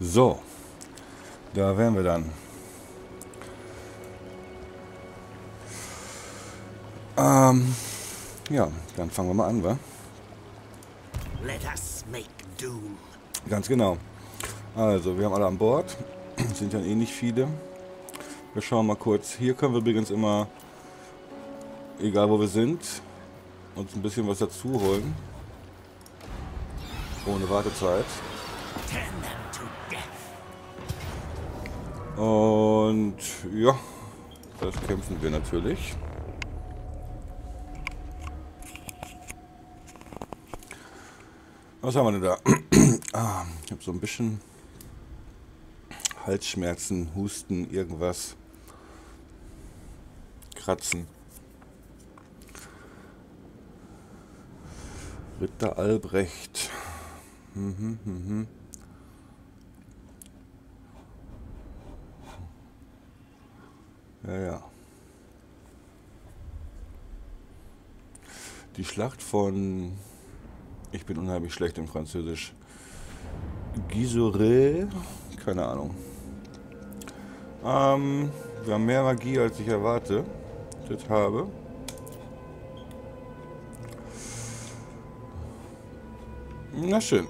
So. Da wären wir dann. Ähm, ja, dann fangen wir mal an, wa? Let us make doom. Ganz genau. Also, wir haben alle an Bord. Sind ja eh nicht viele. Wir schauen mal kurz. Hier können wir übrigens immer, egal wo wir sind, uns ein bisschen was dazu holen. Ohne Wartezeit. Und ja, das kämpfen wir natürlich. Was haben wir denn da? ah, ich habe so ein bisschen Halsschmerzen, Husten, irgendwas. Kratzen. Ritter Albrecht. Mhm, mhm. Ja, ja. Die Schlacht von. Ich bin unheimlich schlecht im Französisch. Gisore? Keine Ahnung. Ähm, wir haben mehr Magie, als ich erwartet habe. Na schön.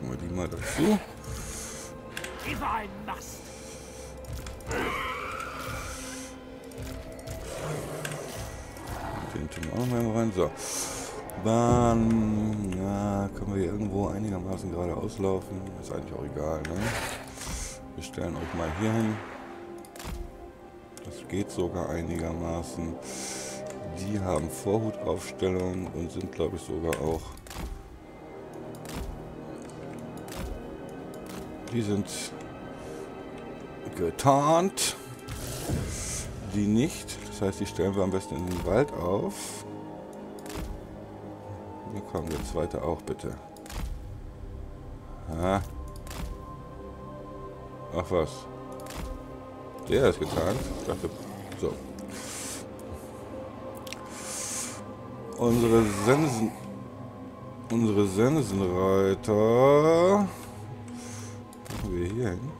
Packen wir die mal dazu. Den tun wir auch noch mal rein. So. Dann ja, können wir hier irgendwo einigermaßen gerade auslaufen. Ist eigentlich auch egal, ne? Wir stellen euch mal hier hin. Das geht sogar einigermaßen. Die haben Vorhutaufstellung und sind, glaube ich, sogar auch. Die sind getarnt. Die nicht. Das heißt, die stellen wir am besten in den Wald auf. Hier kommen der zweite auch, bitte. Ah. Ach was. Der ist getarnt. Ich dachte, so. Unsere Sensen... Unsere Sensenreiter... Wir hier hin.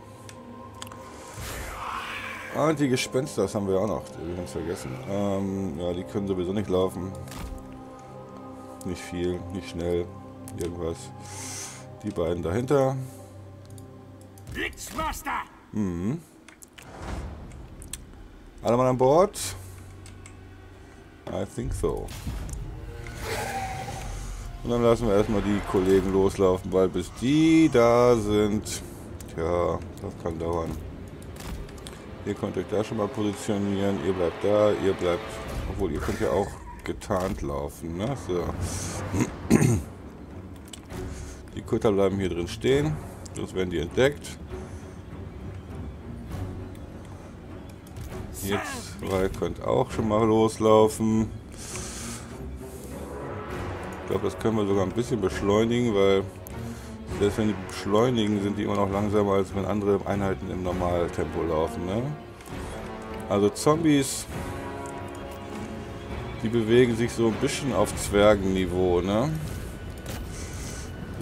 Ah, die Gespenster, das haben wir auch noch. Die haben wir ganz vergessen. Ähm, ja, die können sowieso nicht laufen. Nicht viel, nicht schnell. Irgendwas. Die beiden dahinter. Blitzmaster. Mhm. Alle mal an Bord? I think so. Und dann lassen wir erstmal die Kollegen loslaufen, weil bis die da sind, tja, das kann dauern. Ihr könnt euch da schon mal positionieren, ihr bleibt da, ihr bleibt, obwohl ihr könnt ja auch getarnt laufen, ne? So. Die Kutter bleiben hier drin stehen, sonst werden die entdeckt. Jetzt zwei könnt auch schon mal loslaufen. Ich glaube, das können wir sogar ein bisschen beschleunigen, weil selbst wenn die beschleunigen, sind die immer noch langsamer, als wenn andere Einheiten im Normaltempo laufen. Ne? Also Zombies, die bewegen sich so ein bisschen auf Zwergenniveau. Ne?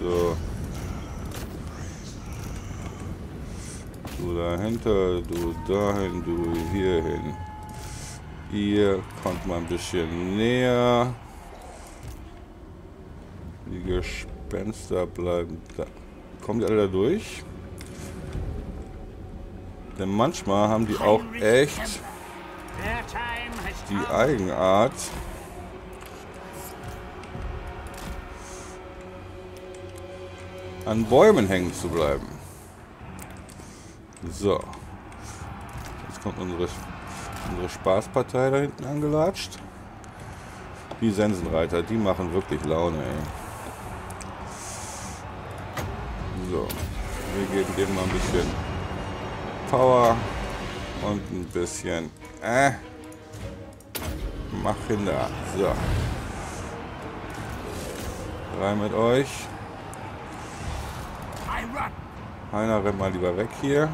So. Du dahinter, du dahin, du hierhin. Ihr kommt mal ein bisschen näher. Die Gespenster bleiben da. Kommen die alle da durch? Denn manchmal haben die auch echt die. Eigenart, an Bäumen hängen zu bleiben. So. Jetzt kommt unsere, unsere Spaßpartei da hinten angelatscht. Die Sensenreiter, die machen wirklich Laune, ey. So. Wir geben dem mal ein bisschen Power und ein bisschen äh, machen da. So. Rein mit euch. I run. Einer rennt mal lieber weg hier.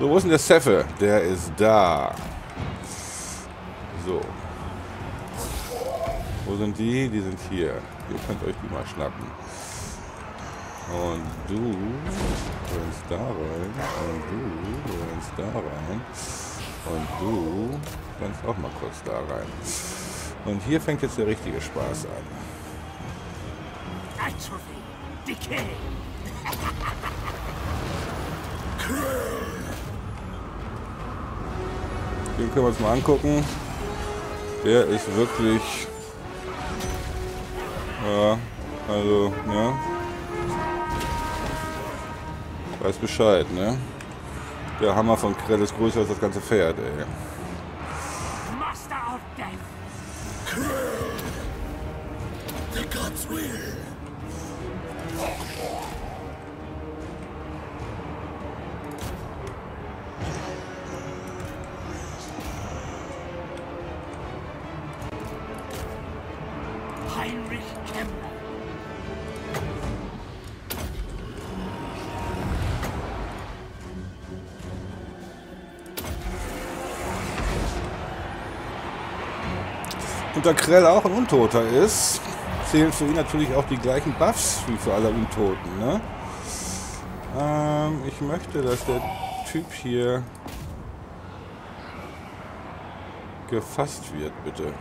So, wo ist denn der Seffe? Der ist da. So. Wo sind die? Die sind hier. Ihr könnt euch die mal schnappen. Und du rennst da rein. Und du rennst da rein. Und du rennst auch mal kurz da rein. Und hier fängt jetzt der richtige Spaß an. Den können wir uns mal angucken. Der ist wirklich... Ja, also, ja. Weiß Bescheid, ne? Der Hammer von Krell ist größer als das ganze Pferd, ey. Und da Krell auch ein Untoter ist, zählen für ihn natürlich auch die gleichen Buffs wie für alle Untoten, ne? Ähm, ich möchte, dass der Typ hier gefasst wird, bitte.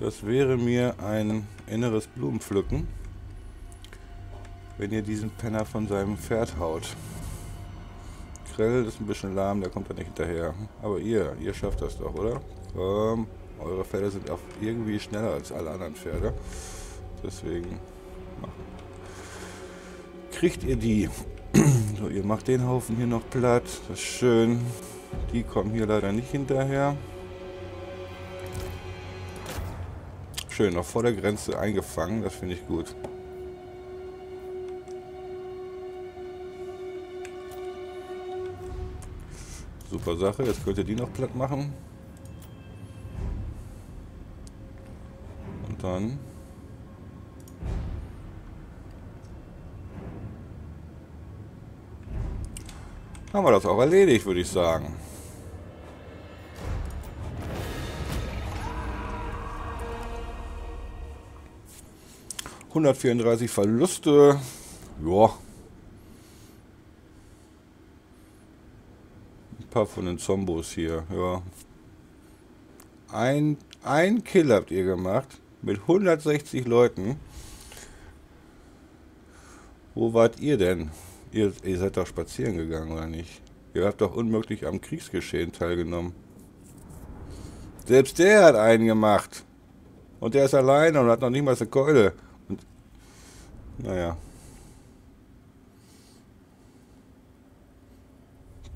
Das wäre mir ein inneres Blumenpflücken, wenn ihr diesen Penner von seinem Pferd haut. Krell ist ein bisschen lahm, der kommt da nicht hinterher. Aber ihr, ihr schafft das doch, oder? Ähm, eure Pferde sind auch irgendwie schneller als alle anderen Pferde. Deswegen. Kriegt ihr die. so, ihr macht den Haufen hier noch platt. Das ist schön. Die kommen hier leider nicht hinterher. Schön, noch vor der Grenze eingefangen. Das finde ich gut. Super Sache. Jetzt könnt ihr die noch platt machen. Und dann... Haben wir das auch erledigt, würde ich sagen. ...134 Verluste. Ja. Paar von den Zombos hier, ja. Ein, ein Kill habt ihr gemacht. Mit 160 Leuten. Wo wart ihr denn? Ihr, ihr seid doch spazieren gegangen, oder nicht? Ihr habt doch unmöglich am Kriegsgeschehen teilgenommen. Selbst der hat einen gemacht. Und der ist alleine und hat noch nicht mal eine Keule. Und, naja.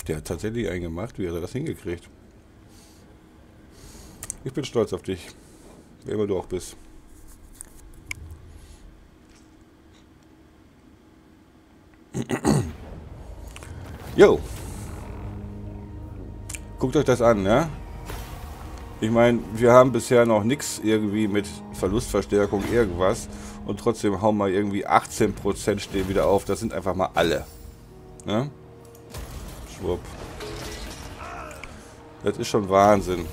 Der hat tatsächlich einen gemacht. Wie hat er das hingekriegt? Ich bin stolz auf dich. Wer immer du auch bist. Jo. Guckt euch das an, ne? Ich meine, wir haben bisher noch nichts irgendwie mit Verlustverstärkung irgendwas und trotzdem hauen wir irgendwie 18% stehen wieder auf. Das sind einfach mal alle. Ne? Schwupp. Das ist schon Wahnsinn.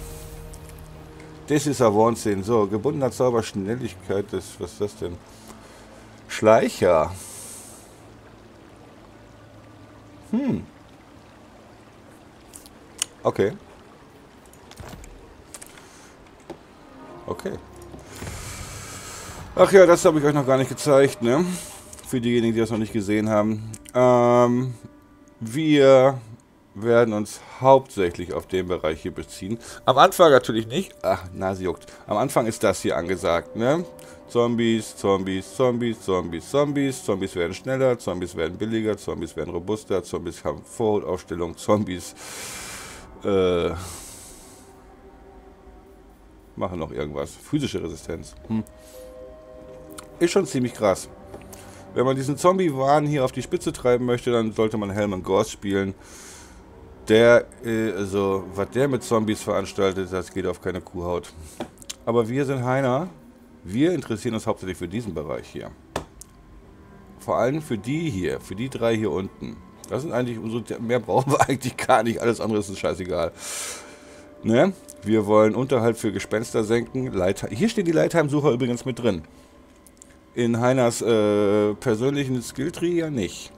Das ist ein Wahnsinn. So, gebundener Zauber, Schnelligkeit, das, was ist das denn? Schleicher. Hm. Okay. Okay. Ach ja, das habe ich euch noch gar nicht gezeigt, ne? Für diejenigen, die das noch nicht gesehen haben. Ähm, wir werden uns hauptsächlich auf den Bereich hier beziehen. Am Anfang natürlich nicht. Ach, Nase juckt. Am Anfang ist das hier angesagt, ne? Zombies, Zombies, Zombies, Zombies, Zombies. Zombies werden schneller, Zombies werden billiger, Zombies werden robuster, Zombies haben Vorhutaufstellung, Zombies äh, machen noch irgendwas. Physische Resistenz. Hm. Ist schon ziemlich krass. Wenn man diesen Zombie-Wahn hier auf die Spitze treiben möchte, dann sollte man Helm Gors spielen. Der, äh, also, was der mit Zombies veranstaltet, das geht auf keine Kuhhaut. Aber wir sind Heiner. Wir interessieren uns hauptsächlich für diesen Bereich hier. Vor allem für die hier, für die drei hier unten. Das sind eigentlich, mehr brauchen wir eigentlich gar nicht. Alles andere ist uns scheißegal. Ne? Wir wollen Unterhalt für Gespenster senken. Leiter Hier steht die Leitheim-Sucher übrigens mit drin. In Heiners äh, persönlichen Skilltree ja nicht.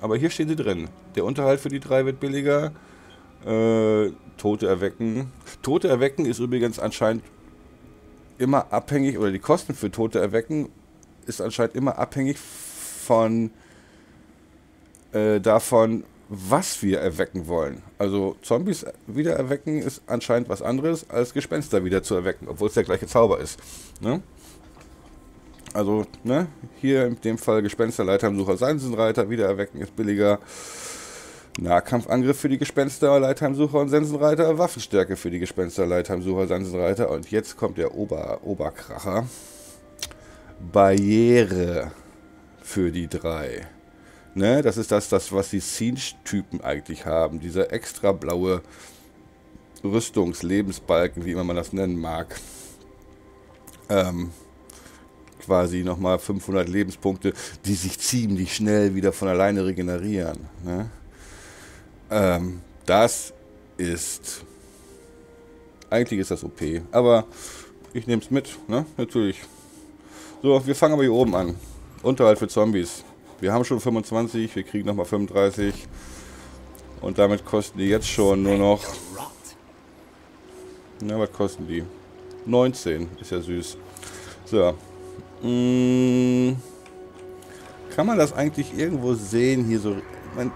Aber hier stehen sie drin. Der Unterhalt für die drei wird billiger. Äh, Tote erwecken. Tote erwecken ist übrigens anscheinend immer abhängig, oder die Kosten für Tote erwecken ist anscheinend immer abhängig von äh, davon, was wir erwecken wollen. Also Zombies wieder erwecken ist anscheinend was anderes, als Gespenster wieder zu erwecken, obwohl es der gleiche Zauber ist. Ne? Also, ne, hier in dem Fall Gespenster, Leitheimsucher, Sensenreiter, wieder erwecken ist billiger. Nahkampfangriff für die Gespenster, Leitheimsucher und Sensenreiter, Waffenstärke für die Gespenster, Leitheimsucher, Sensenreiter. Und jetzt kommt der Ober Oberkracher. Barriere für die drei. Ne, das ist das, das was die Siege-Typen eigentlich haben. Dieser extra blaue Rüstungslebensbalken, wie immer man das nennen mag. Ähm, quasi nochmal 500 Lebenspunkte, die sich ziemlich schnell wieder von alleine regenerieren. Ne? Ähm, das ist... Eigentlich ist das OP, aber ich nehme es mit, ne? Natürlich. So, wir fangen aber hier oben an. Unterhalt für Zombies. Wir haben schon 25, wir kriegen nochmal 35. Und damit kosten die jetzt schon nur noch... Na, was kosten die? 19, ist ja süß. So, Mm, kann man das eigentlich irgendwo sehen hier so? Man,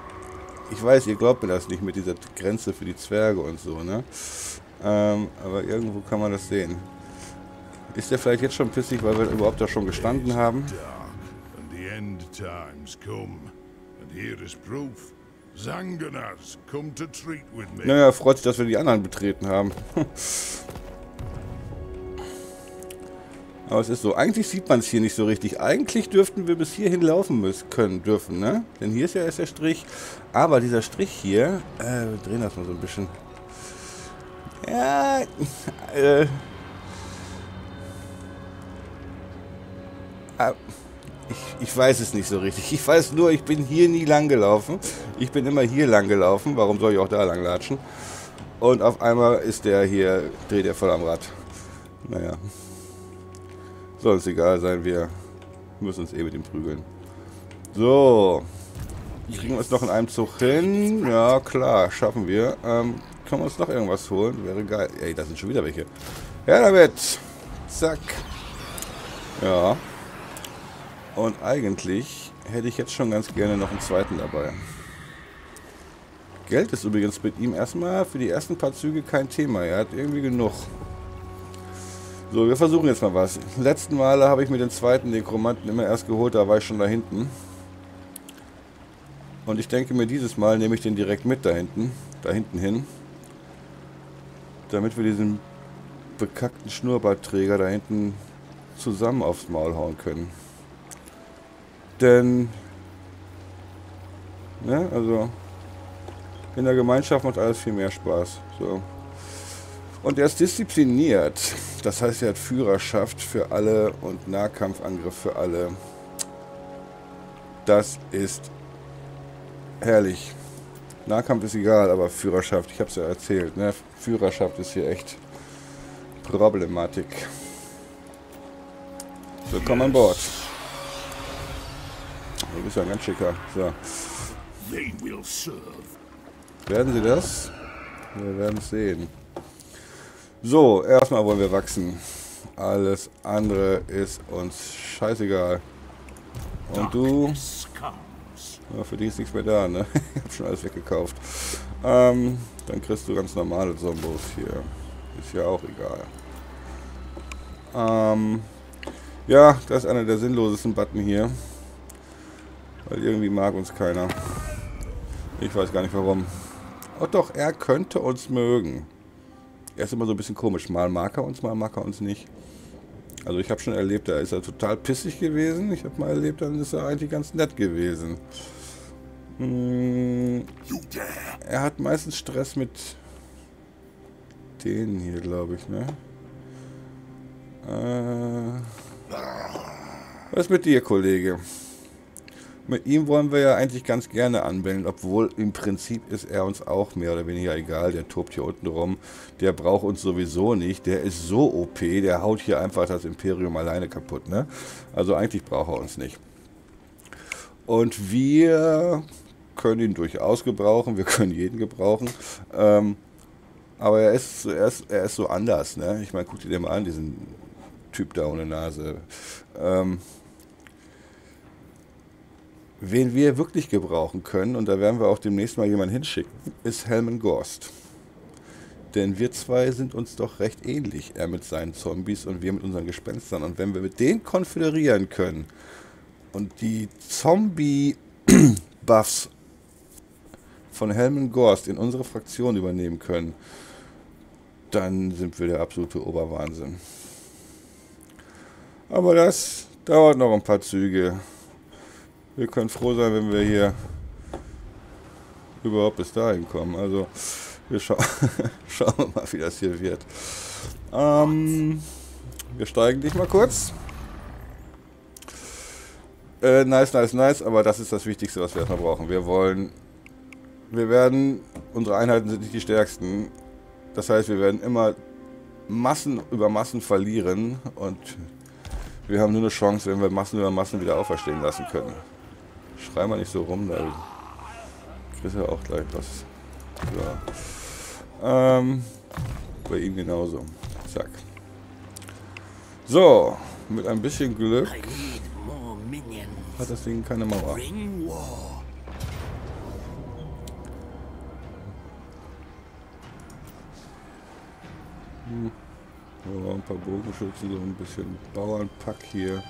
ich weiß, ihr glaubt mir das nicht mit dieser Grenze für die Zwerge und so, ne? Ähm, aber irgendwo kann man das sehen. Ist der vielleicht jetzt schon pissig, weil wir überhaupt da schon gestanden haben? Naja, freut sich, dass wir die anderen betreten haben. Aber es ist so. Eigentlich sieht man es hier nicht so richtig. Eigentlich dürften wir bis hierhin laufen müssen, können, dürfen, ne? Denn hier ist ja erst der Strich. Aber dieser Strich hier, äh, wir drehen das mal so ein bisschen. Ja, äh, ah, ich, ich weiß es nicht so richtig. Ich weiß nur, ich bin hier nie lang gelaufen. Ich bin immer hier lang gelaufen. Warum soll ich auch da lang latschen? Und auf einmal ist der hier, dreht er voll am Rad. Naja. Soll es egal sein, wir müssen uns eh mit ihm prügeln. So. Kriegen wir es noch in einem Zug hin? Ja, klar, schaffen wir. Ähm, können wir uns noch irgendwas holen? Wäre geil. Ey, da sind schon wieder welche. Ja, damit. Zack. Ja. Und eigentlich hätte ich jetzt schon ganz gerne noch einen zweiten dabei. Geld ist übrigens mit ihm erstmal für die ersten paar Züge kein Thema. Er hat irgendwie genug. So, wir versuchen jetzt mal was. Letzten Male habe ich mir den zweiten Nekromanten immer erst geholt, da war ich schon da hinten. Und ich denke mir, dieses Mal nehme ich den direkt mit da hinten, da hinten hin. Damit wir diesen bekackten Schnurrbartträger da hinten zusammen aufs Maul hauen können. Denn, ne, also, in der Gemeinschaft macht alles viel mehr Spaß. So. Und er ist diszipliniert. Das heißt, er hat Führerschaft für alle und Nahkampfangriff für alle. Das ist herrlich. Nahkampf ist egal, aber Führerschaft, ich habe es ja erzählt, ne? Führerschaft ist hier echt Problematik. Willkommen an Bord. Du bist ja ein ganz schicker. So. Werden sie das? Wir werden es sehen. So, erstmal wollen wir wachsen. Alles andere ist uns scheißegal. Und du? Ja, für die ist nichts mehr da, ne? Ich hab schon alles weggekauft. Ähm, dann kriegst du ganz normale Zombos hier. Ist ja auch egal. Ähm, ja, das ist einer der sinnlosesten Button hier. Weil irgendwie mag uns keiner. Ich weiß gar nicht warum. Oh doch, er könnte uns mögen. Er ist immer so ein bisschen komisch. Mal mag er uns, mal mag er uns nicht. Also ich habe schon erlebt, da ist er total pissig gewesen. Ich habe mal erlebt, dann ist er eigentlich ganz nett gewesen. Hm, er hat meistens Stress mit denen hier, glaube ich, ne? Äh, was ist mit dir, Kollege? Mit ihm wollen wir ja eigentlich ganz gerne anwenden, obwohl im Prinzip ist er uns auch mehr oder weniger egal. Der tobt hier unten rum. Der braucht uns sowieso nicht. Der ist so OP, der haut hier einfach das Imperium alleine kaputt. Ne? Also eigentlich braucht er uns nicht. Und wir können ihn durchaus gebrauchen. Wir können jeden gebrauchen. Ähm, aber er ist, er, ist, er ist so anders. Ne? Ich meine, guck dir den mal an, diesen Typ da ohne Nase. Ähm, Wen wir wirklich gebrauchen können, und da werden wir auch demnächst mal jemanden hinschicken, ist Helman Gorst. Denn wir zwei sind uns doch recht ähnlich. Er mit seinen Zombies und wir mit unseren Gespenstern. Und wenn wir mit denen konföderieren können und die Zombie-Buffs von Helman Gorst in unsere Fraktion übernehmen können, dann sind wir der absolute Oberwahnsinn. Aber das dauert noch ein paar Züge. Wir können froh sein, wenn wir hier überhaupt bis dahin kommen. Also wir scha schauen mal, wie das hier wird. Ähm, wir steigen dich mal kurz. Äh, nice, nice, nice, aber das ist das Wichtigste, was wir erstmal brauchen. Wir wollen, wir werden, unsere Einheiten sind nicht die stärksten. Das heißt, wir werden immer Massen über Massen verlieren und wir haben nur eine Chance, wenn wir Massen über Massen wieder auferstehen lassen können. Schrei mal nicht so rum, da kriegst du auch gleich was. So. Ähm, bei ihm genauso. Zack. So, mit ein bisschen Glück hat das Ding keine Mauer. Hm. Ja, ein paar Bogenschützen, so ein bisschen Bauernpack hier.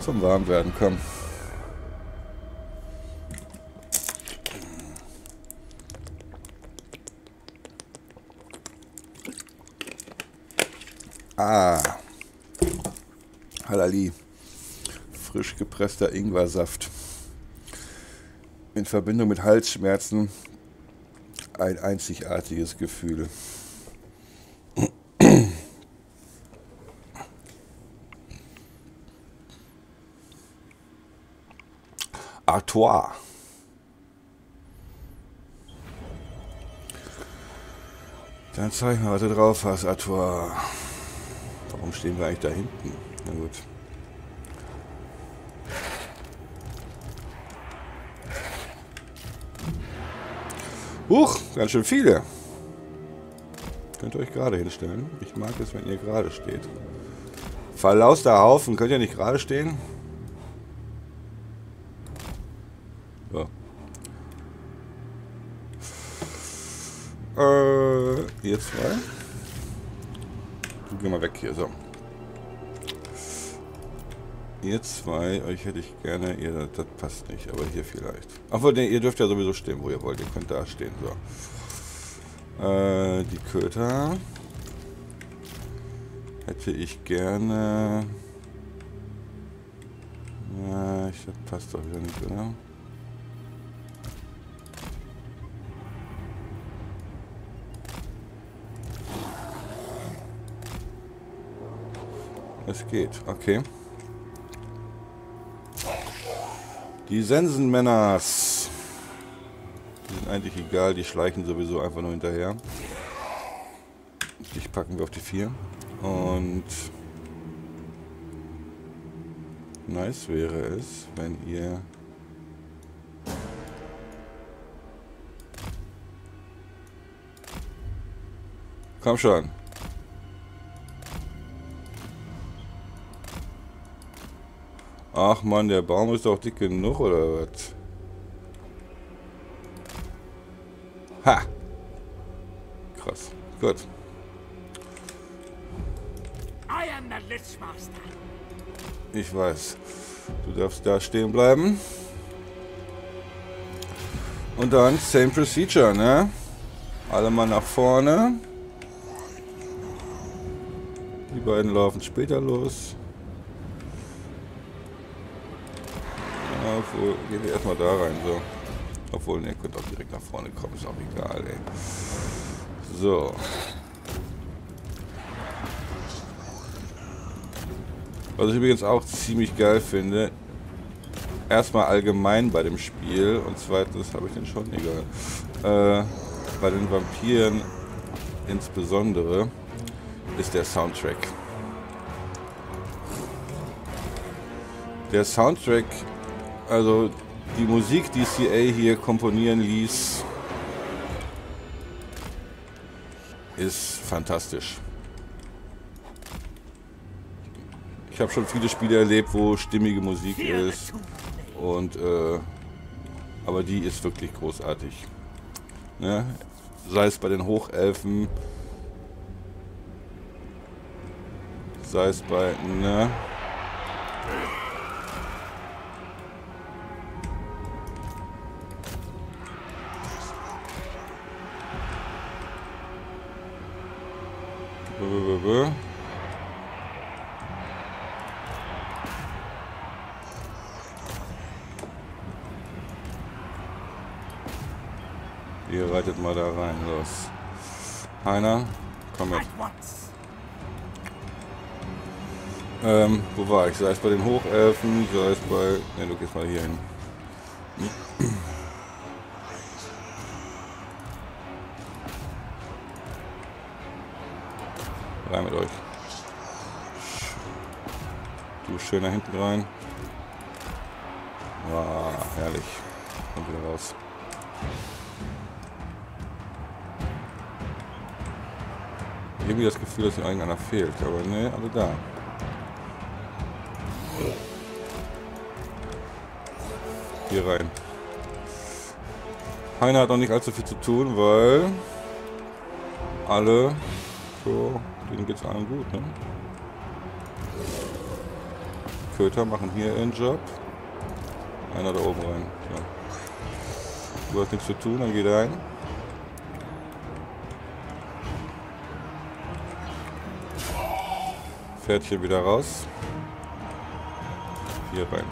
Zum Warmwerden kommen. Ah. Halali. Frisch gepresster Ingwersaft. In Verbindung mit Halsschmerzen ein einzigartiges Gefühl. Artois. Dann zeig mal, was du drauf hast, Artois. Warum stehen wir eigentlich da hinten? Na gut. Huch, ganz schön viele. Könnt ihr euch gerade hinstellen. Ich mag es, wenn ihr gerade steht. Verlauster Haufen. Könnt ihr nicht gerade stehen? Ihr zwei, euch hätte ich gerne, ihr, das, passt nicht, aber hier vielleicht. Obwohl, nee, ihr dürft ja sowieso stehen, wo ihr wollt. Ihr könnt da stehen, so. Äh, die Köter hätte ich gerne... Ja, ich, das passt doch wieder nicht, oder? Es geht, okay. Die Sensenmänners. Die sind eigentlich egal, die schleichen sowieso einfach nur hinterher. Dich packen wir auf die 4. Und nice wäre es, wenn ihr Komm schon. Ach man, der Baum ist doch dick genug, oder was? Ha! Krass. Gut. Ich weiß. Du darfst da stehen bleiben. Und dann same procedure, ne? Alle mal nach vorne. Die beiden laufen später los. Gehen wir erstmal da rein, so. Obwohl, ne, könnt auch direkt nach vorne kommen, ist auch egal, ey. So. Was ich übrigens auch ziemlich geil finde, erstmal allgemein bei dem Spiel und zweitens habe ich den schon egal. Äh, bei den Vampiren insbesondere ist der Soundtrack. Der Soundtrack, also die Musik, die CA hier komponieren ließ, ist fantastisch. Ich habe schon viele Spiele erlebt, wo stimmige Musik ist. Und äh, aber die ist wirklich großartig. Ne? Sei es bei den Hochelfen, sei es bei, ne? Einer, komm mit. Ähm, wo war ich? Sei es bei den Hochelfen, sei es bei... Ne, du gehst mal hier hin. Rein mit euch. Du schön nach hinten rein. Irgendwie das Gefühl, dass hier irgendeiner fehlt, aber ne, alle da. Hier rein. Heiner hat noch nicht allzu viel zu tun, weil alle so Denen geht's allen gut, ne? Köter machen hier ihren Job. Einer da oben rein. Ja. Du hast nichts zu tun, dann geh rein. Pferdchen wieder raus. Hier rein.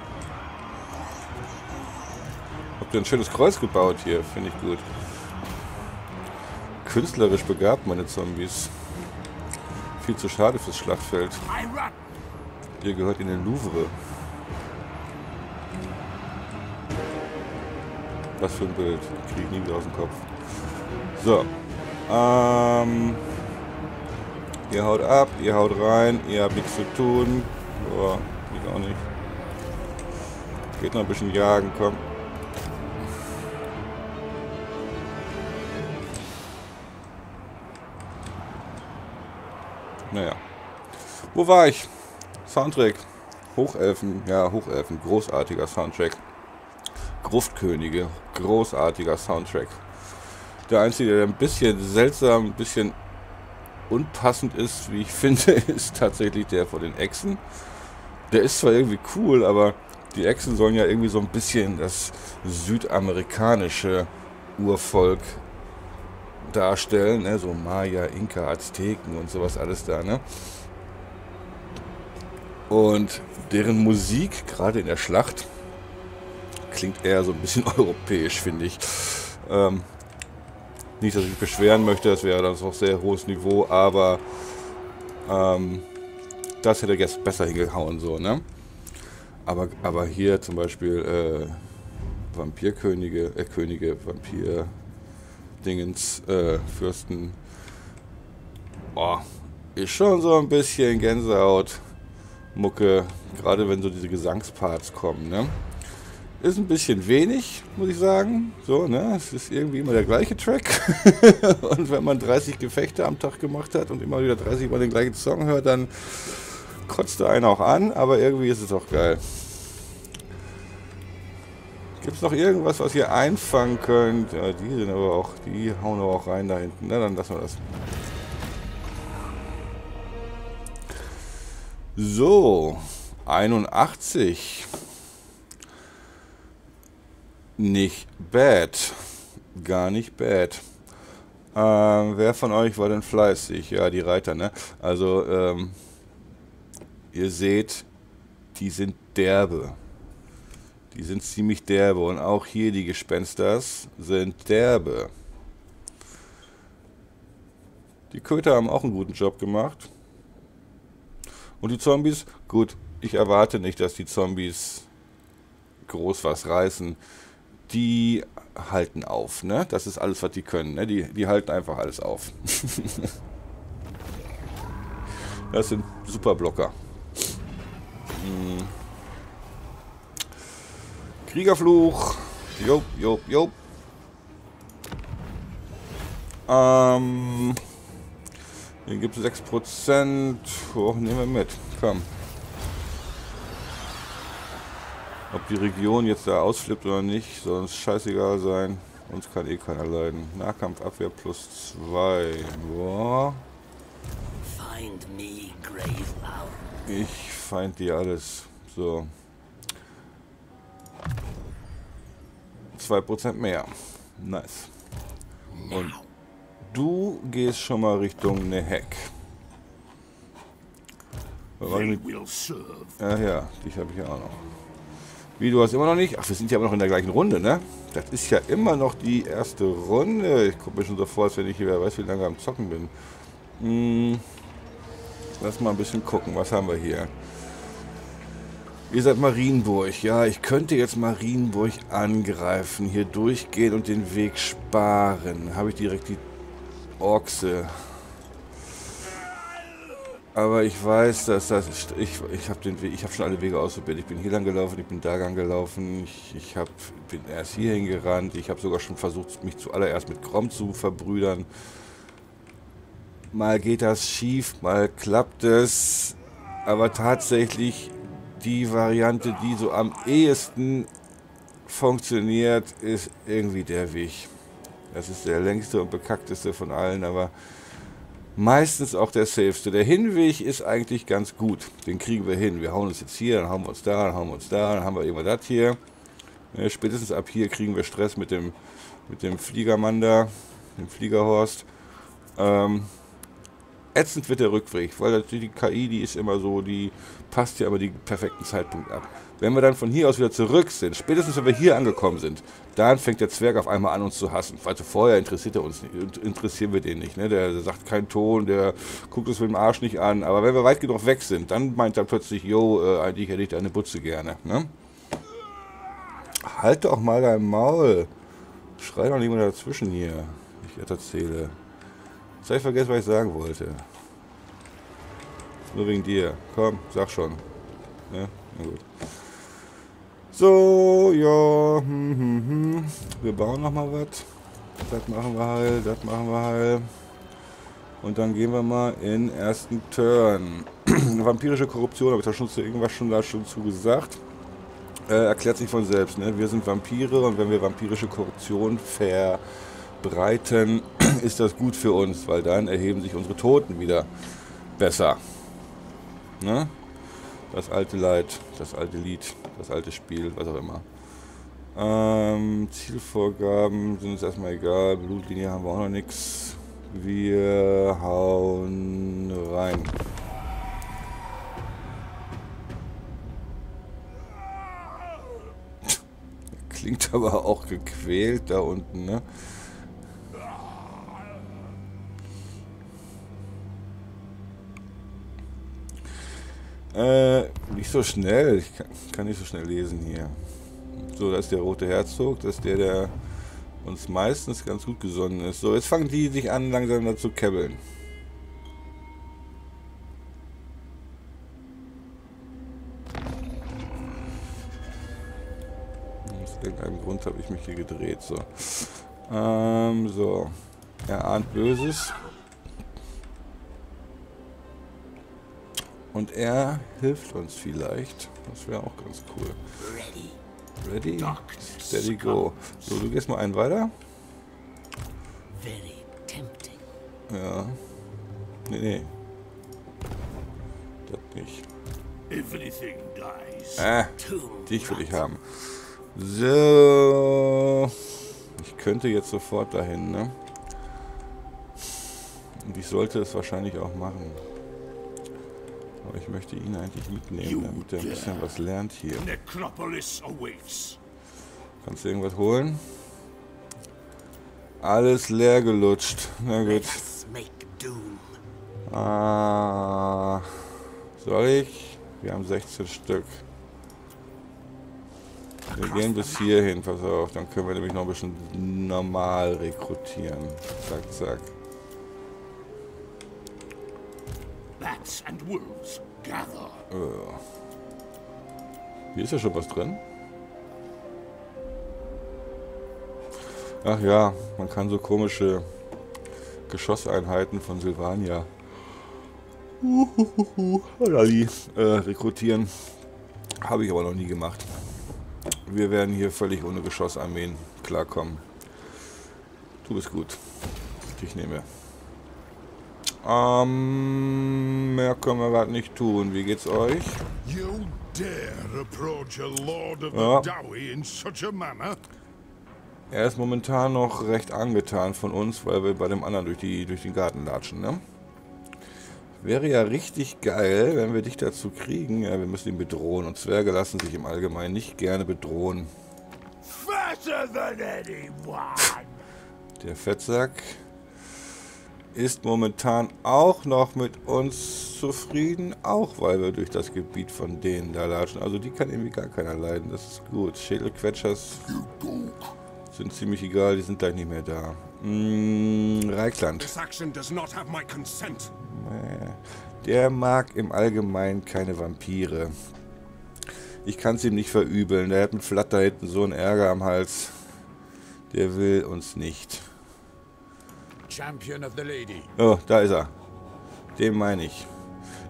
Habt ihr ein schönes Kreuz gebaut hier, finde ich gut. Künstlerisch begabt, meine Zombies viel zu schade fürs Schlachtfeld. Ihr gehört in den Louvre. Was für ein Bild. Kriege ich nie wieder aus dem Kopf. So. Ähm, ihr haut ab, ihr haut rein, ihr habt nichts zu tun. Boah, ich auch nicht. Geht noch ein bisschen jagen, komm. Naja. Wo war ich? Soundtrack. Hochelfen, ja, Hochelfen, großartiger Soundtrack. Gruftkönige, großartiger Soundtrack. Der einzige, der ein bisschen seltsam, ein bisschen unpassend ist, wie ich finde, ist tatsächlich der von den Echsen. Der ist zwar irgendwie cool, aber die Echsen sollen ja irgendwie so ein bisschen das südamerikanische Urvolk darstellen, ne? so Maya, Inka, Azteken und sowas alles da. Ne? Und deren Musik, gerade in der Schlacht, klingt eher so ein bisschen europäisch, finde ich. Ähm, nicht, dass ich mich beschweren möchte, das wäre dann auch sehr hohes Niveau, aber ähm, das hätte jetzt besser hingehauen, so, ne? Aber, aber hier zum Beispiel äh, Vampirkönige, äh, Könige, Vampir, Dingens, äh, Fürsten. Boah, ist schon so ein bisschen Gänsehaut. Mucke, gerade wenn so diese Gesangsparts kommen, ne? Ist ein bisschen wenig, muss ich sagen. So, ne? Es ist irgendwie immer der gleiche Track. und wenn man 30 Gefechte am Tag gemacht hat und immer wieder 30 Mal den gleichen Song hört, dann kotzt er einen auch an, aber irgendwie ist es auch geil. Gibt es noch irgendwas, was ihr einfangen könnt? Ja, die sind aber auch, die hauen aber auch rein da hinten. Na, dann lassen wir das. So, 81. Nicht bad. Gar nicht bad. Ähm, wer von euch war denn fleißig? Ja, die Reiter, ne? Also, ähm, ihr seht, die sind derbe. Die sind ziemlich derbe. Und auch hier die Gespensters sind derbe. Die Köter haben auch einen guten Job gemacht. Und die Zombies, gut, ich erwarte nicht, dass die Zombies groß was reißen. Die halten auf, ne? Das ist alles, was die können, ne? Die, die halten einfach alles auf. das sind Superblocker. Hm. Kriegerfluch. Jo, jo, jo. Ähm, hier gibt es 6%. Oh, nehmen wir mit. Komm. Ob die Region jetzt da ausflippt oder nicht, soll uns scheißegal sein. Uns kann eh keiner leiden. Nahkampfabwehr plus 2. Boah. Ich feind dir alles. So. 2% mehr. Nice. Und du gehst schon mal Richtung Nehek. Ja, ja, dich habe ich ja auch noch. Wie, du hast immer noch nicht? Ach, wir sind ja immer noch in der gleichen Runde, ne? Das ist ja immer noch die erste Runde. Ich gucke mir schon so vor, als wenn ich hier weiß, wie lange am Zocken bin. Hm. Lass mal ein bisschen gucken, was haben wir hier? Ihr seid Marienburg. Ja, ich könnte jetzt Marienburg angreifen, hier durchgehen und den Weg sparen. Habe ich direkt die Orkse aber ich weiß, dass das. Ich, ich habe hab schon alle Wege ausprobiert. Ich bin hier lang gelaufen, ich bin da lang gelaufen, ich, ich hab, bin erst hierhin gerannt. Ich habe sogar schon versucht, mich zuallererst mit Grom zu verbrüdern. Mal geht das schief, mal klappt es. Aber tatsächlich die Variante, die so am ehesten funktioniert, ist irgendwie der Weg. Das ist der längste und bekackteste von allen, aber meistens auch der safeste. Der Hinweg ist eigentlich ganz gut. Den kriegen wir hin. Wir hauen uns jetzt hier, dann hauen wir uns da, dann hauen wir uns da, dann haben wir irgendwann das hier. Spätestens ab hier kriegen wir Stress mit dem, mit dem Fliegermann da, dem Fliegerhorst. Ähm, ätzend wird der Rückweg, weil die KI, die ist immer so, die passt ja immer die perfekten Zeitpunkt ab. Wenn wir dann von hier aus wieder zurück sind, spätestens wenn wir hier angekommen sind, dann fängt der Zwerg auf einmal an, uns zu hassen. Also vorher interessiert er uns nicht, interessieren wir den nicht. Ne? Der, sagt keinen Ton, der guckt uns mit dem Arsch nicht an. Aber wenn wir weit genug weg sind, dann meint er plötzlich, yo, äh, eigentlich hätte ich deine Butze gerne. Ne? Halt doch mal dein Maul. Schrei doch nicht mehr dazwischen hier. Ich erzähle. Jetzt habe ich vergessen, was ich sagen wollte. Nur wegen dir. Komm, sag schon. Ja, na gut. So, ja. Hm, hm, hm. Wir bauen noch mal was. Das machen wir halt, das machen wir halt. Und dann gehen wir mal in ersten Turn. Vampirische Korruption, habe ich da schon zu irgendwas schon da schon zu gesagt. Äh, erklärt sich von selbst. Ne? Wir sind Vampire und wenn wir vampirische Korruption verbreiten, ist das gut für uns, weil dann erheben sich unsere Toten wieder besser. Ne? Das alte Leid, das alte Lied, das alte Spiel, was auch immer. Ähm, Zielvorgaben sind uns erstmal egal. Blutlinie haben wir auch noch nichts. Wir hauen rein. Klingt aber auch gequält da unten, ne? Äh, nicht so schnell. Ich kann, kann, nicht so schnell lesen hier. So, das ist der rote Herzog. Das ist der, der uns meistens ganz gut gesonnen ist. So, jetzt fangen die sich an, langsam da zu kebbeln. Aus irgendeinem Grund habe ich mich hier gedreht. So. Ähm, so. Er ahnt Böses. Und er hilft uns vielleicht. Das wäre auch ganz cool. Ready? Steady go. So, du gehst mal einen weiter. Ja. Nee, nee. Das nicht. Äh, dich will ich haben. So. Ich könnte jetzt sofort dahin, ne? Und ich sollte es wahrscheinlich auch machen. Aber ich möchte ihn eigentlich mitnehmen, damit er ein bisschen was lernt hier. Kannst du irgendwas holen? Alles leer gelutscht. Na gut. Ah, soll ich? Wir haben 16 Stück. Wir gehen bis hierhin, pass auf. Dann können wir nämlich noch ein bisschen normal rekrutieren. Zack, zack. Bats and wolves, gather. Äh. Hier ist ja schon was drin. Ach ja, man kann so komische Geschosseinheiten von Silvania Lali, äh, rekrutieren. Habe ich aber noch nie gemacht. Wir werden hier völlig ohne Geschossarmeen klarkommen. Du bist gut. Ich nehme. Ähm, mehr können wir gerade nicht tun. Wie geht's euch? You dare approach a lord of Ja. the Dowie in such a manner? Er ist momentan noch recht angetan von uns, weil wir bei dem anderen durch, die, durch den Garten latschen, ne? Wäre ja richtig geil, wenn wir dich dazu kriegen. Ja, wir müssen ihn bedrohen. Und Zwerge lassen sich im Allgemeinen nicht gerne bedrohen. Der Fettsack ist momentan auch noch mit uns zufrieden, auch weil wir durch das Gebiet von denen da latschen. Also die kann irgendwie gar keiner leiden, das ist gut. Schädelquetschers sind ziemlich egal, die sind gleich nicht mehr da. Mm, Reichland. Consent. Der mag im Allgemeinen keine Vampire. Ich kann es ihm nicht verübeln. Der hat mit Flatt da hinten so einen Ärger am Hals. Der will uns nicht. Oh, da ist er. Den meine ich.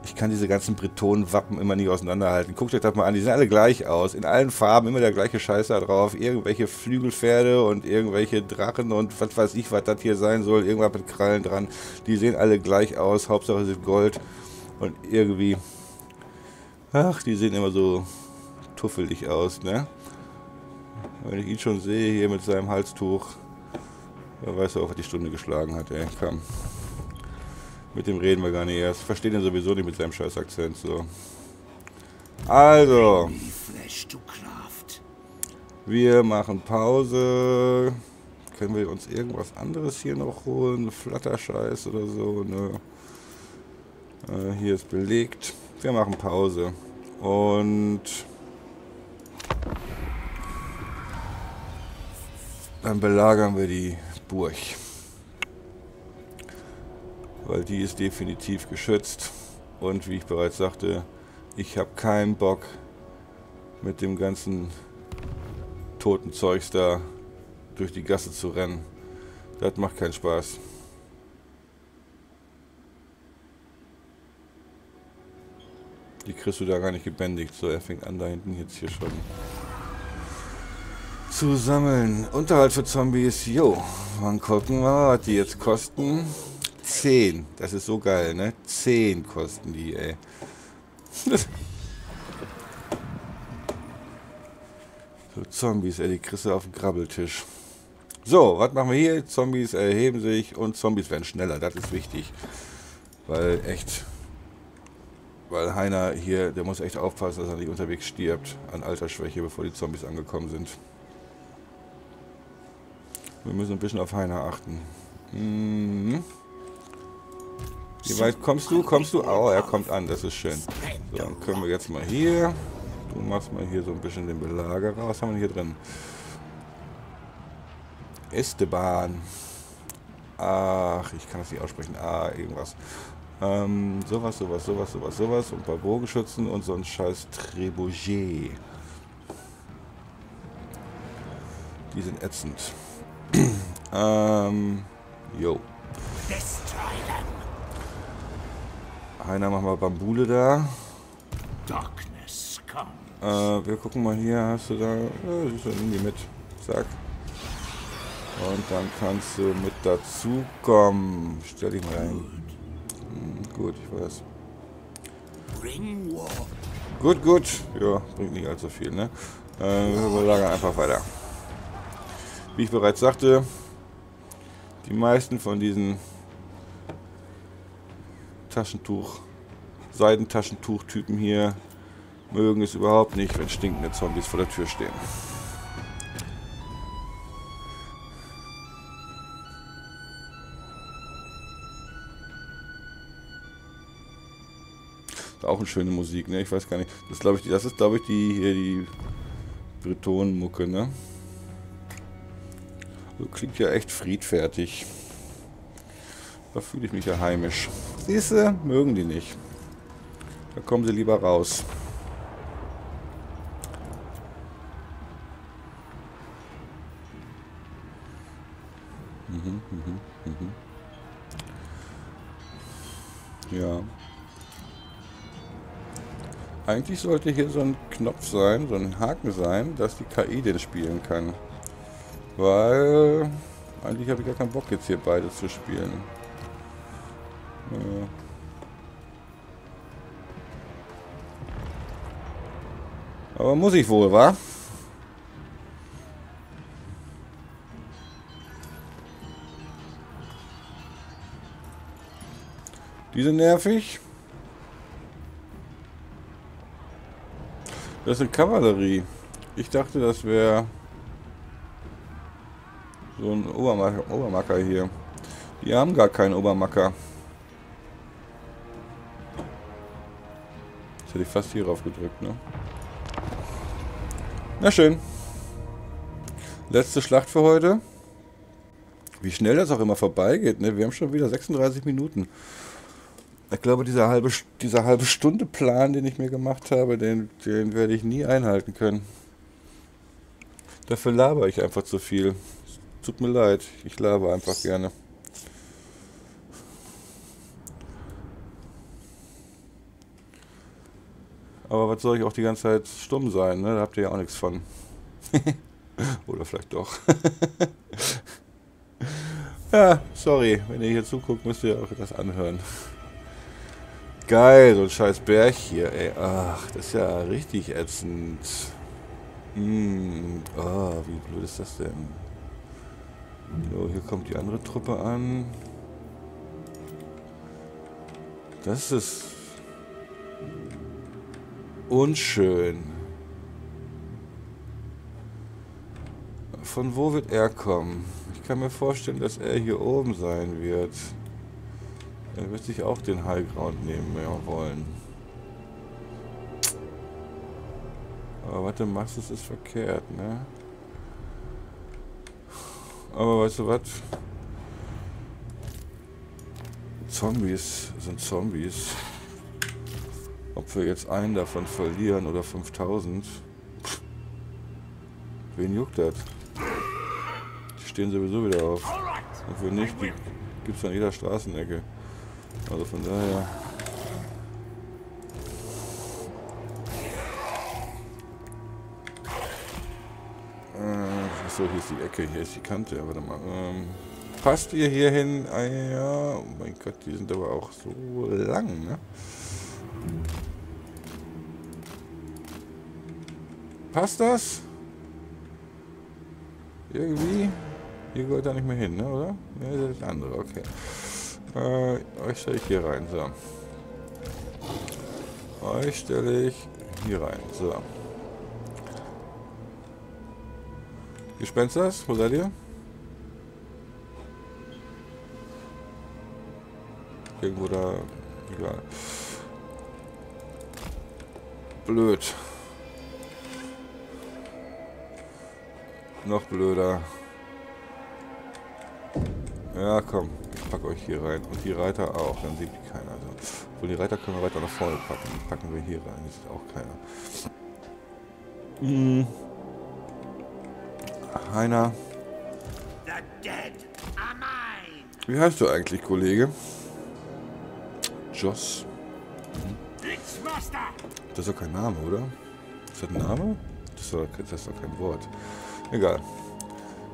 Ich kann diese ganzen Bretonen-Wappen immer nicht auseinanderhalten. Guckt euch das mal an, die sehen alle gleich aus. In allen Farben, immer der gleiche Scheiß da drauf. Irgendwelche Flügelpferde und irgendwelche Drachen und was weiß ich, was das hier sein soll. Irgendwas mit Krallen dran. Die sehen alle gleich aus. Hauptsache sind Gold. Und irgendwie... Ach, die sehen immer so tuffelig aus, ne? Wenn ich ihn schon sehe hier mit seinem Halstuch, wer weiß auch, was die Stunde geschlagen hat, ey. Komm. Mit dem reden wir gar nicht erst. Versteht ihn sowieso nicht mit seinem scheiß Akzent, so. Also, wir machen Pause. Können wir uns irgendwas anderes hier noch holen? Flatterscheiß oder so? Ne. Äh, hier ist belegt. Wir machen Pause. Und dann belagern wir die Burg. Weil die ist definitiv geschützt. Und wie ich bereits sagte, ich habe keinen Bock mit dem ganzen toten Zeugs da durch die Gasse zu rennen. Das macht keinen Spaß. Die kriegst du da gar nicht gebändigt. So, er fängt an, da hinten jetzt hier schon zu sammeln. Unterhalt für Zombies. Jo, wann gucken wir, was die jetzt kosten? 10. Das ist so geil, ne? 10 kosten die, ey. so, Zombies, ey, die kriegst du auf den Krabbeltisch. So, was machen wir hier? Zombies erheben sich und Zombies werden schneller. Das ist wichtig. Weil echt... Weil Heiner hier, der muss echt aufpassen, dass er nicht unterwegs stirbt an Altersschwäche, bevor die Zombies angekommen sind. Wir müssen ein bisschen auf Heiner achten. Mhm. Wie weit kommst du? Kommst du? Oh, er kommt an, das ist schön. So, dann können wir jetzt mal hier. Du machst mal hier so ein bisschen den Belagerer. Was haben wir hier drin? Esteban. Ach, ich kann das nicht aussprechen. Ah, irgendwas. Ähm, sowas, sowas, sowas, sowas, sowas. Und ein paar Bogenschützen und so ein scheiß Trebuchet. Die sind ätzend. Ähm, jo. Heiner, mach mal Bambule da. Äh, wir gucken mal hier, hast du da, ja, siehst du, nimm die mit. Zack. Und dann kannst du mit dazu kommen. Stell dich mal ein. Hm, gut, ich weiß. Gut, gut. Ja, bringt nicht allzu viel, ne? Äh, wir lagern einfach weiter. Wie ich bereits sagte, die meisten von diesen Taschentuch, Seidentaschentuch-Typen hier mögen es überhaupt nicht, wenn stinkende Zombies vor der Tür stehen. Auch eine schöne Musik, ne? Ich weiß gar nicht. Das glaube ich, das ist glaube ich die hier die Bretonenmucke, ne? So klingt ja echt friedfertig. Da fühle ich mich ja heimisch. Siehste, mögen die nicht. Da kommen sie lieber raus. Mhm, mhm, mhm. Ja. Eigentlich sollte hier so ein Knopf sein, so ein Haken sein, dass die KI den spielen kann. Weil eigentlich habe ich gar keinen Bock jetzt hier beide zu spielen. Ja. Aber muss ich wohl, wa? Die sind nervig. Das ist eine Kavallerie. Ich dachte, das wäre so ein Obermacker, Obermacker hier. Die haben gar keinen Obermacker. Jetzt hätte ich fast hier rauf gedrückt, ne? Na schön. Letzte Schlacht für heute. Wie schnell das auch immer vorbeigeht, ne? Wir haben schon wieder 36 Minuten. Ich glaube, dieser halbe, dieser halbe Stunde Plan, den ich mir gemacht habe, den, den werde ich nie einhalten können. Dafür laber ich einfach zu viel. Tut mir leid, ich laber einfach gerne. Aber was soll ich auch die ganze Zeit stumm sein, ne? Da habt ihr ja auch nichts von. Oder vielleicht doch. ja, sorry, wenn ihr hier zuguckt, müsst ihr auch das anhören. Geil, so ein scheiß Berg hier, ey. Ach, das ist ja richtig ätzend. Hm, oh, wie blöd ist das denn? So, hier kommt die andere Truppe an. Das ist unschön. Von wo wird er kommen? Ich kann mir vorstellen, dass er hier oben sein wird. Er wird sich auch den High Ground nehmen wollen. Aber du machst, das ist verkehrt, ne? Aber weißt du was? Zombies sind Zombies. Ob wir jetzt einen davon verlieren oder 5000. Wen juckt das? Die stehen sowieso wieder auf. Und wenn nicht, die gibt es an jeder Straßenecke. Also von daher. Achso, hier ist die Ecke, hier ist die Kante. Warte mal. Ähm, passt ihr hier hin? Ah, ja. Oh mein Gott, die sind aber auch so lang, ne? Passt das? Irgendwie? Hier gehört da nicht mehr hin, ne, oder? Ja, das ist das andere, okay. Äh, euch stelle ich hier rein, so. Euch stelle ich hier rein, so. Gespensters, wo seid ihr? Irgendwo da, egal. Blöd. Noch blöder. Ja, komm pack euch hier rein. Und die Reiter auch, dann sieht die keiner. Also, obwohl die Reiter können wir weiter nach vorne packen. Die packen wir hier rein, die sieht auch keiner. Hm. Heiner. Wie heißt du eigentlich, Kollege? Joss. Das ist doch kein Name, oder? Ist das ein Name? Das ist doch, das ist doch kein Wort. Egal.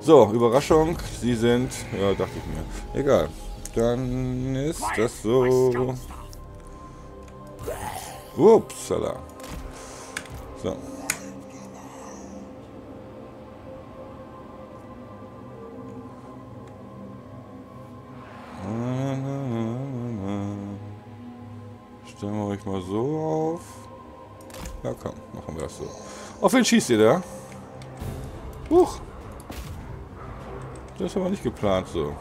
So, Überraschung. Sie sind... Ja, dachte ich mir. Egal. Dann ist das so. Upsala. So. Komm, machen wir das so. Auf wen schießt ihr da? Huch. Das ist aber nicht geplant so.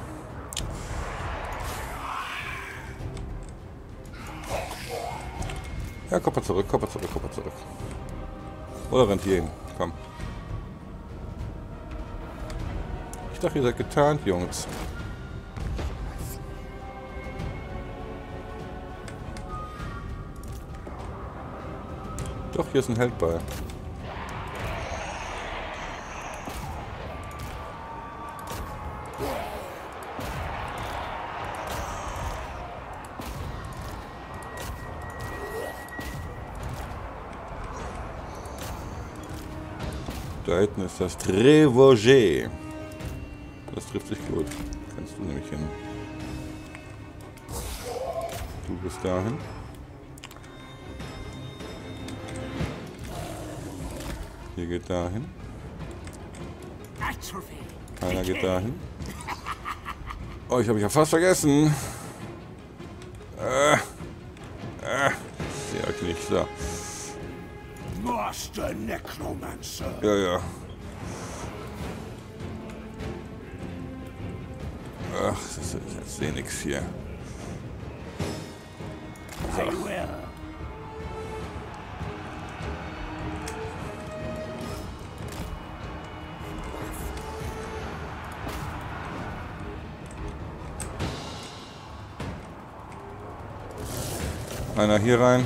Ja, mal zurück, mal zurück, mal zurück. Oder rennt hier hin. Komm. Ich dachte, ihr seid getarnt, Jungs. Doch, hier ist ein Held bei. Da hinten ist das Trevoget. Das trifft sich gut. Kannst du nämlich hin. Du bist dahin. Hier geht dahin. Atrophy. Keiner geht dahin. Oh, ich habe mich ja fast vergessen. Äh, äh, sehe euch nicht. So. Master Necromancer. Ja, ja. Ach, das ist, ich sehe nichts hier. Hier rein,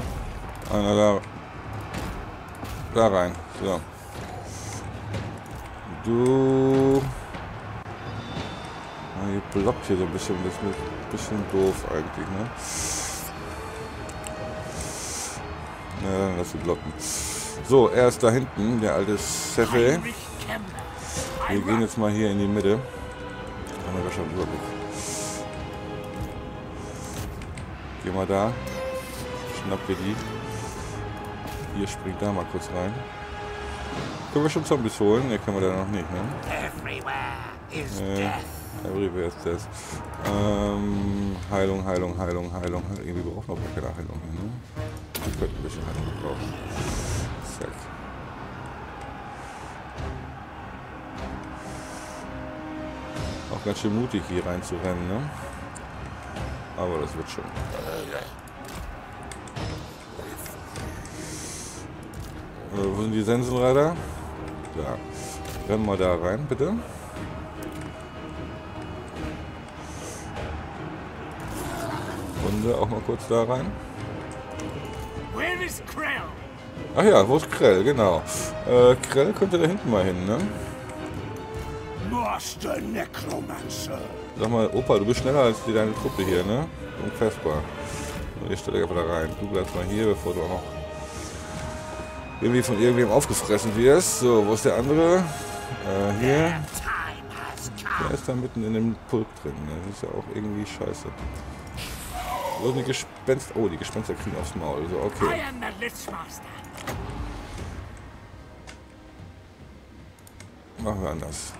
einer da, da rein. So. Du. Ah, ihr blockt hier so ein bisschen, das ist ein bisschen doof eigentlich, ne? Na, dann lass sie blocken. So, er ist da hinten, der alte Seffe. Heinrich Kemmler. Wir gehen jetzt mal hier in die Mitte. Haben wir schon Überblick. Geh mal da. Dir die. Hier springt da mal kurz rein. Können wir schon Zombies holen? Ne, können wir da noch nicht, ne? Everywhere is Äh, death. Everywhere is das. Ähm, Heilung, Heilung, Heilung, Heilung. Irgendwie brauchen wir auch keine Heilung hier, ne? Ich könnte ein bisschen Heilung gebrauchen. Zack. Auch ganz schön mutig hier reinzurennen, ne? Aber das wird schon. Äh, wo sind die Sensenreiter? Da. Rennen wir da rein, bitte. Runde auch mal kurz da rein. Ach ja, wo ist Krell? Genau. Äh, Krell könnte da hinten mal hin, ne? Master Necromancer. Sag mal, Opa, du bist schneller als die deine Truppe hier, ne? Unfassbar. Ich stelle einfach da rein. Du bleibst mal hier, bevor du auch noch irgendwie von irgendwem aufgefressen wirst. So, wo ist der andere? Äh, hier. Der ist da mitten in dem Pulk drin. ne? Das ist ja auch irgendwie scheiße. Wo sind die Gespenster? Oh, die Gespenster kriegen aufs Maul. So, okay. Machen wir anders.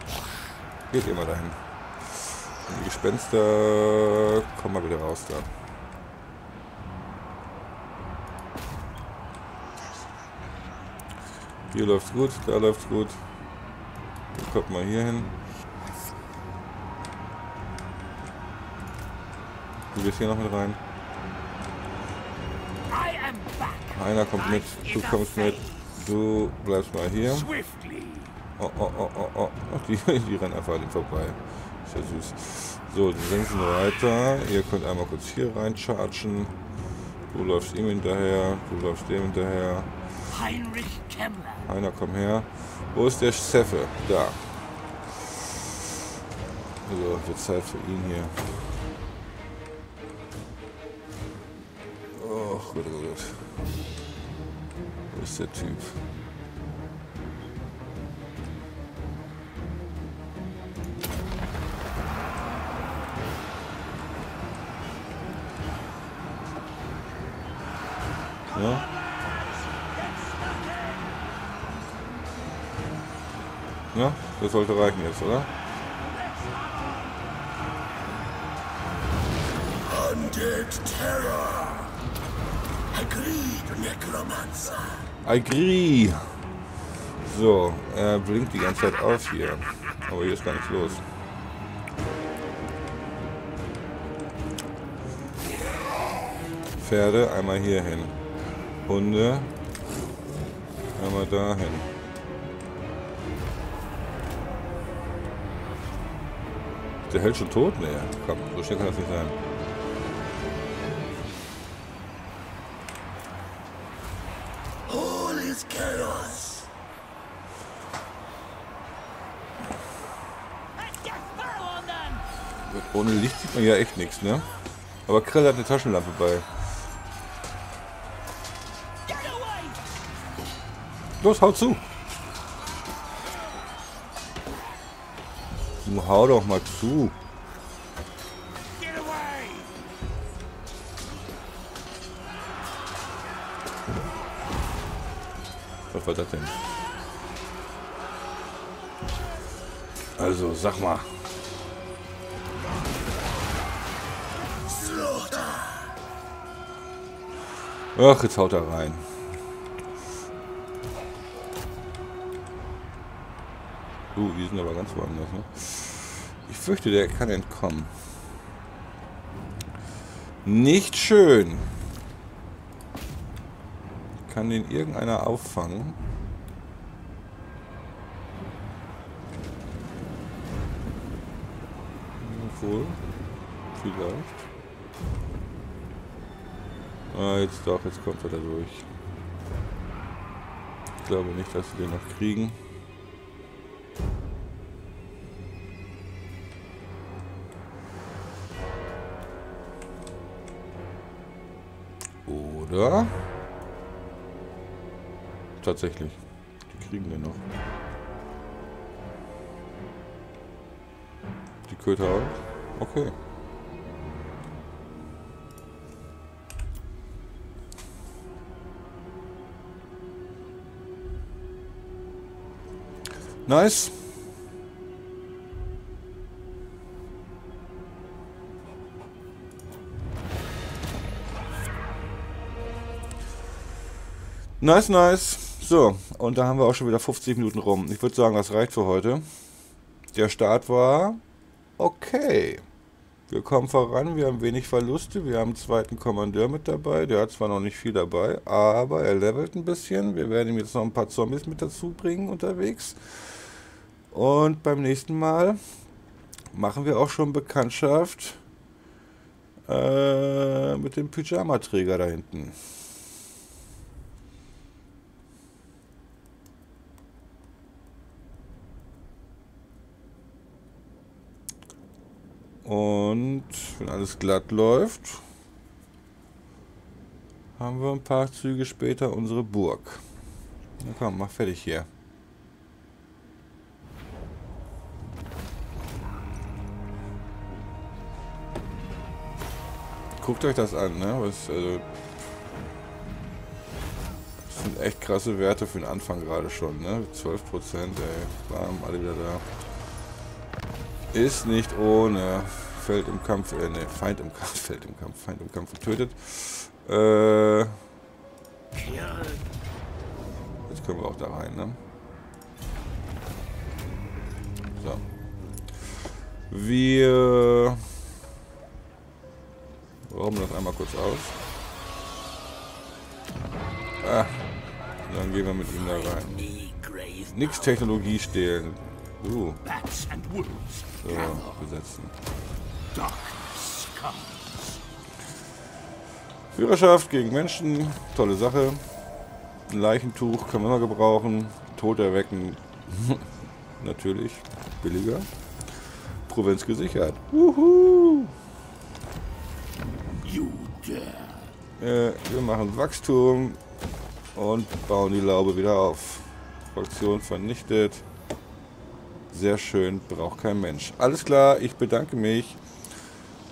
Geht mal dahin. Und die Gespenster kommen mal wieder raus da. Hier läuft's gut, da läuft's gut. Dann kommt mal hier hin. Du gehst hier noch mit rein. Einer kommt mit, du kommst mit. Du bleibst mal hier. Oh, oh, oh, oh, oh. Ach, die, die rennen einfach an ihm vorbei. Ist ja süß. So, die senken weiter. Ihr könnt einmal kurz hier rein chargen. Du läufst ihm hinterher. Du läufst dem hinterher. Heinrich Kemmler. Einer, komm her. Wo ist der Seffe? Da. So, wird Zeit für ihn hier. Oh, gut, gut, gut. Wo ist der Typ? Sollte reichen jetzt, oder? Undead terror. Agreed, Necromancer. Agree. So, er blinkt die ganze Zeit auf hier. Aber hier ist gar nichts los. Pferde, einmal hier hin. Hunde. Einmal dahin. Der Held schon tot? Nee, komm, so schnell kann das nicht sein. All is chaos. Ohne Licht sieht man ja echt nichts, ne? Aber Krell hat eine Taschenlampe bei. Los, hau zu! Hau doch mal zu. Was war das denn? Also, sag mal. Ach, jetzt haut er rein. Uh, die sind aber ganz woanders, ne? Ich fürchte, der kann entkommen. Nicht schön. Kann den irgendeiner auffangen? Obwohl. Vielleicht. Ah, jetzt doch, jetzt kommt er da durch. Ich glaube nicht, dass wir den noch kriegen. Oder? Tatsächlich. Die kriegen wir noch. Die Köter auch? Okay. Nice. Nice, nice. So, und da haben wir auch schon wieder 50 Minuten rum. Ich würde sagen, das reicht für heute. Der Start war okay. Wir kommen voran, wir haben wenig Verluste, wir haben einen zweiten Kommandeur mit dabei, der hat zwar noch nicht viel dabei, aber er levelt ein bisschen. Wir werden ihm jetzt noch ein paar Zombies mit dazu bringen unterwegs. Und beim nächsten Mal machen wir auch schon Bekanntschaft äh, mit dem Pyjama-Träger da hinten. Und wenn alles glatt läuft, haben wir ein paar Züge später unsere Burg. Na komm, mach fertig hier. Guckt euch das an, ne? Was, also, das sind echt krasse Werte für den Anfang gerade schon, ne? 12%, ey. Bam, alle wieder da. Ist nicht ohne. Fällt im Kampf, äh, ne, Feind im Kampf, fällt im Kampf, Feind im Kampf getötet. Äh. Jetzt können wir auch da rein, ne? So. Wir Rauben das einmal kurz aus. Ah, dann gehen wir mit ihm da rein. Nix Technologie stehlen. Uh. So, besetzen. Führerschaft gegen Menschen, tolle Sache. Ein Leichentuch kann man immer gebrauchen. Tod erwecken, natürlich, billiger. Provinz gesichert. Wuhu! Äh, wir machen Wachstum und bauen die Laube wieder auf. Fraktion vernichtet. Sehr schön, braucht kein Mensch. Alles klar, ich bedanke mich.